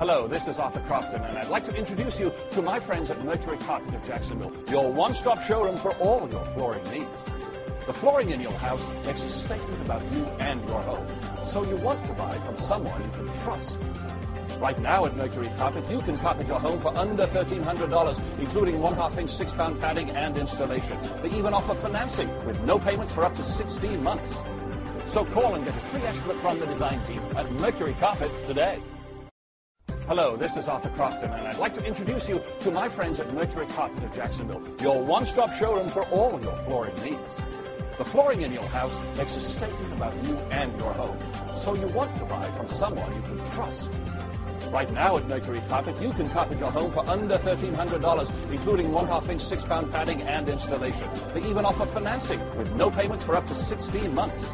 Hello, this is Arthur Crofton, and I'd like to introduce you to my friends at Mercury Carpet of Jacksonville, your one-stop showroom for all your flooring needs. The flooring in your house makes a statement about you and your home, so you want to buy from someone you can trust. Right now at Mercury Carpet, you can carpet your home for under $1,300, including one half inch, six pound padding and installation. They even offer financing with no payments for up to 16 months. So call and get a free estimate from the design team at Mercury Carpet today. Hello, this is Arthur Crofton, and I'd like to introduce you to my friends at Mercury Carpet of Jacksonville, your one-stop showroom for all your flooring needs. The flooring in your house makes a statement about you and your home, so you want to buy from someone you can trust. Right now at Mercury Carpet, you can carpet your home for under $1,300, including one half inch, six pound padding and installation. They even offer financing with no payments for up to 16 months.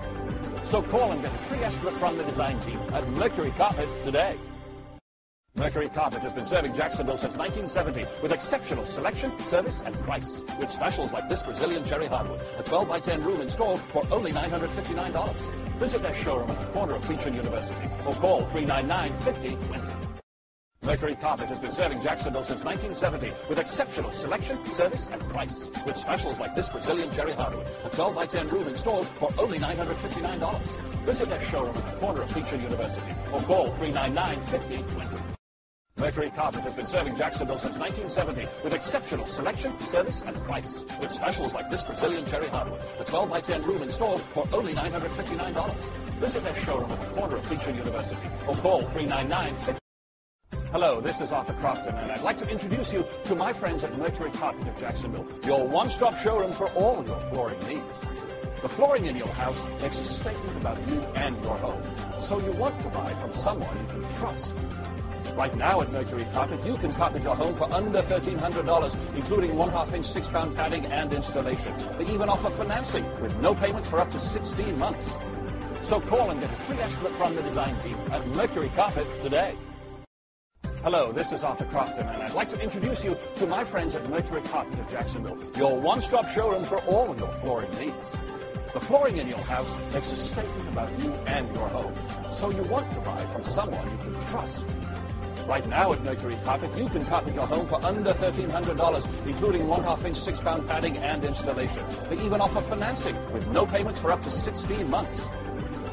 So call and get a free estimate from the design team at Mercury Carpet today. Mercury Carpet has been serving Jacksonville since 1970 with exceptional selection, service, and price. With specials like this Brazilian cherry hardwood, a 12 by 10 room installed for only $959. Visit their showroom at the corner of and University or call 399-5020. Mercury Carpet has been serving Jacksonville since 1970 with exceptional selection, service, and price. With specials like this Brazilian cherry hardwood, a 12 by 10 room installed for only $959. Visit their showroom at the corner of Beach University or call 399-5020. Mercury Carpet has been serving Jacksonville since 1970 with exceptional selection, service, and price. With specials like this Brazilian cherry hardwood, the 12 by 10 room installed for only $959. Visit their showroom at the corner of Beach University or call 399 Hello, this is Arthur Crofton, and I'd like to introduce you to my friends at Mercury Carpet of Jacksonville, your one-stop showroom for all your flooring needs. The flooring in your house makes a statement about you and your home, so you want to buy from someone you can trust. Right now at Mercury Carpet, you can carpet your home for under $1,300, including one half inch, six pound padding and installation. They even offer financing with no payments for up to 16 months. So call and get a free estimate from the design team at Mercury Carpet today. Hello, this is Arthur Crofton, and I'd like to introduce you to my friends at Mercury Carpet of Jacksonville, your one-stop showroom for all your flooring needs. The flooring in your house makes a statement about you and your home, so you want to buy from someone you can trust. Right now at Mercury Carpet, you can carpet your home for under $1,300, including one half inch, six pound padding and installation. They even offer financing with no payments for up to 16 months.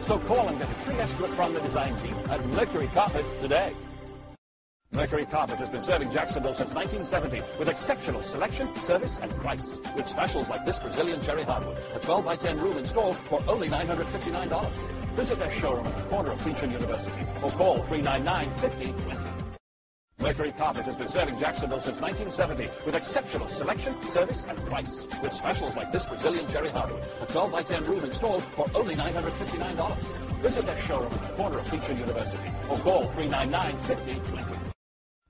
So call and get a free estimate from the design team at Mercury Carpet today. Mercury Carpet has been serving Jacksonville since 1970 with exceptional selection, service, and price. With specials like this Brazilian cherry hardwood, a 12 by 10 room installed for only $959. Visit their showroom at the corner of Beach University or call 399-5020. Mercury Carpet has been serving Jacksonville since 1970 with exceptional selection, service, and price. With specials like this Brazilian cherry hardwood, a 12 by 10 room installed for only $959. Visit their showroom at the corner of Beach University or call 399-5020.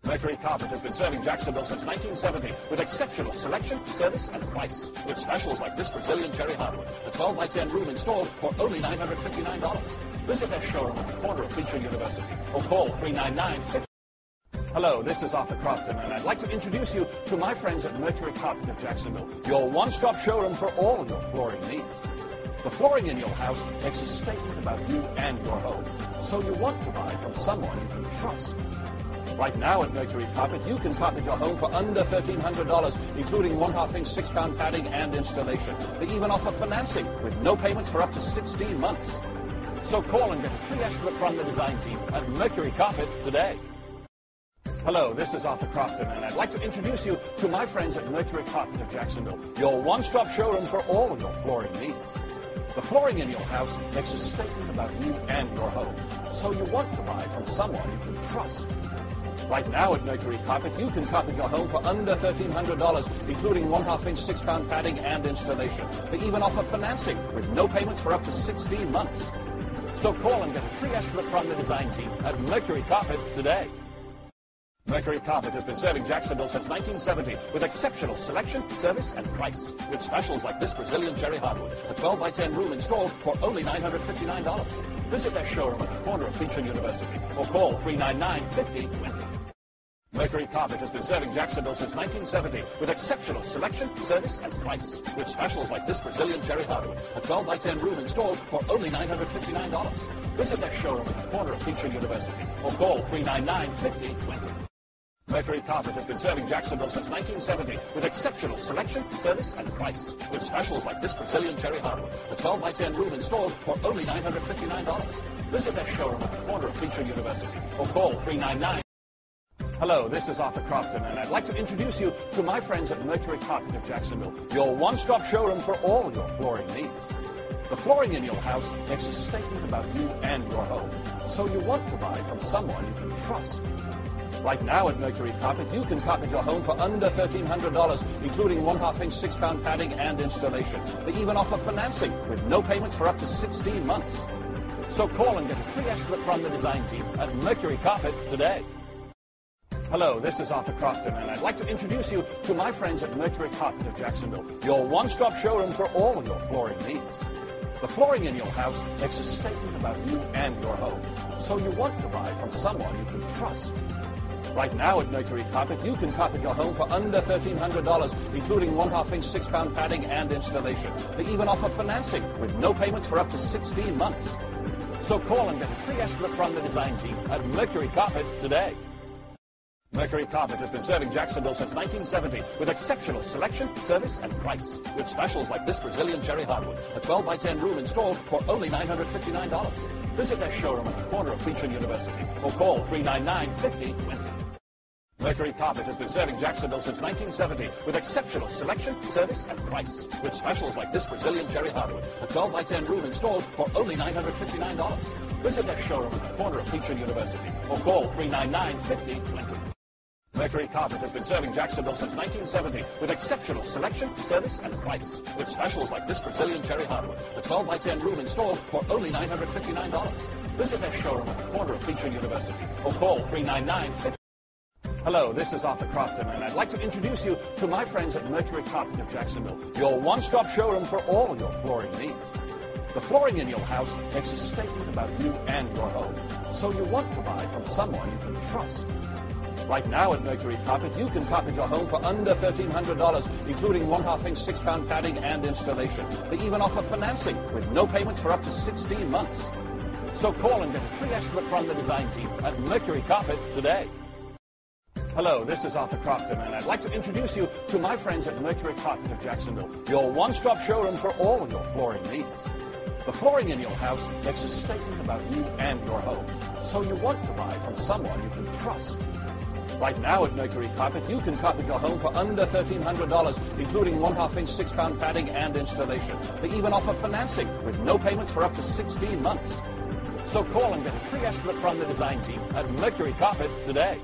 Mercury Carpet has been serving Jacksonville since 1970 with exceptional selection, service, and price. With specials like this Brazilian cherry hardwood, a 12 by 10 room installed for only $959. Visit their showroom at the corner of Beach University or call 399 Hello, this is Arthur Crofton, and I'd like to introduce you to my friends at Mercury Carpet of Jacksonville, your one-stop showroom for all of your flooring needs. The flooring in your house makes a statement about you and your home, so you want to buy from someone you can trust. Right now at Mercury Carpet, you can carpet your home for under $1,300, including one half inch, six pound padding and installation. They even offer financing with no payments for up to 16 months. So call and get a free estimate from the design team at Mercury Carpet today. Hello, this is Arthur Crofton, and I'd like to introduce you to my friends at Mercury Carpet of Jacksonville, your one-stop showroom for all of your flooring needs. The flooring in your house makes a statement about you and your home, so you want to buy from someone you can trust. Right now at Mercury Carpet, you can carpet your home for under $1,300, including one half inch, six pound padding and installation. They even offer financing with no payments for up to 16 months. So call and get a free estimate from the design team at Mercury Carpet today. Mercury Carpet has been serving Jacksonville since 1970 with exceptional selection, service, and price. With specials like this Brazilian cherry hardwood, a 12 by 10 room installed for only $959. Visit their showroom at the corner of and University or call 399 5020. Mercury Carpet has been serving Jacksonville since 1970 with exceptional selection, service, and price. With specials like this Brazilian cherry hardwood, a 12 by 10 room installed for only $959. Visit their showroom at the corner of Beach University or call 399-5020. Mercury Carpet has been serving Jacksonville since 1970 with exceptional selection, service, and price. With specials like this Brazilian cherry hardwood, a 12 by 10 room installed for only $959. Visit their showroom at the corner of Beach University or call 399 Hello, this is Arthur Crofton, and I'd like to introduce you to my friends at Mercury Carpet of Jacksonville, your one-stop showroom for all your flooring needs. The flooring in your house makes a statement about you and your home, so you want to buy from someone you can trust. Right now at Mercury Carpet, you can carpet your home for under $1,300, including one half inch, six pound padding and installation. They even offer financing with no payments for up to 16 months. So call and get a free estimate from the design team at Mercury Carpet today. Hello, this is Arthur Crofton, and I'd like to introduce you to my friends at Mercury Carpet of Jacksonville, your one-stop showroom for all of your flooring needs. The flooring in your house makes a statement about you and your home, so you want to buy from someone you can trust. Right now at Mercury Carpet, you can carpet your home for under $1,300, including one half inch, six pound padding and installation. They even offer financing with no payments for up to 16 months. So call and get a free estimate from the design team at Mercury Carpet today. Mercury Carpet has been serving Jacksonville since 1970 with exceptional selection, service, and price. With specials like this Brazilian cherry hardwood, a 12 by 10 room installed for only $959. Visit their showroom at the corner of Beach University or call 399-5020. Mercury Carpet has been serving Jacksonville since 1970 with exceptional selection, service, and price. With specials like this Brazilian cherry hardwood, a 12 by 10 room installed for only $959. Visit their showroom at the corner of Beach University or call 399-5020. Mercury Carpet has been serving Jacksonville since 1970 with exceptional selection, service, and price. With specials like this Brazilian cherry hardwood, the 12 by 10 room installed for only $959. Visit their showroom at the corner of Beach University or call 399 Hello, this is Arthur Crofton, and I'd like to introduce you to my friends at Mercury Carpet of Jacksonville, your one-stop showroom for all your flooring needs. The flooring in your house makes a statement about you and your home, so you want to buy from someone you can trust. Right now at Mercury Carpet, you can carpet your home for under $1,300, including one half inch, six pound padding and installation. They even offer financing with no payments for up to 16 months. So call and get a free estimate from the design team at Mercury Carpet today. Hello, this is Arthur Crofton, and I'd like to introduce you to my friends at Mercury Carpet of Jacksonville, your one-stop showroom for all your flooring needs. The flooring in your house makes a statement about you and your home, so you want to buy from someone you can trust. Right now at Mercury Carpet, you can carpet your home for under $1,300, including one half inch, six pound padding and installation. They even offer financing with no payments for up to 16 months. So call and get a free estimate from the design team at Mercury Carpet today.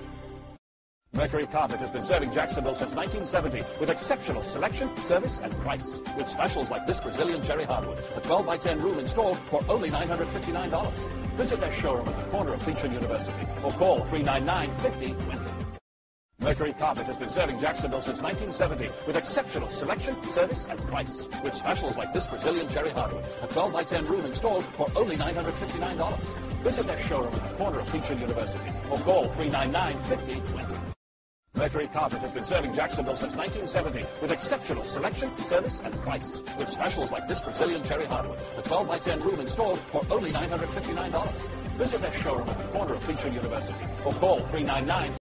Mercury Carpet has been serving Jacksonville since 1970 with exceptional selection, service, and price. With specials like this Brazilian cherry hardwood, a 12 by 10 room installed for only $959. Visit their showroom at the corner of Beach University or call 399-5020. Mercury Carpet has been serving Jacksonville since 1970 with exceptional selection, service, and price. With specials like this Brazilian cherry hardwood, a 12 by 10 room installed for only $959. Visit their showroom at the corner of Beach University or call 399-5020. Mercury Carpet has been serving Jacksonville since 1970 with exceptional selection, service, and price. With specials like this Brazilian cherry hardwood, a 12 by 10 room installed for only $959. Visit their showroom at the corner of Beach University or call 399